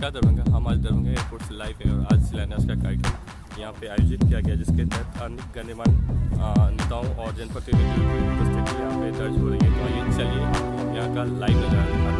नमस्कार दरभंगा, हम आज दरभंगा एयरपोर्ट से लाइव है और आज शिलान्यास का कार्यक्रम यहाँ पे आयोजित किया गया, जिसके तहत अनेक गणमान्य नेताओं और जनप्रतिनिधियों की उपस्थिति यहाँ पे दर्ज हो रही है। तो आइए चलिए, यहाँ का लाइव नज़ारा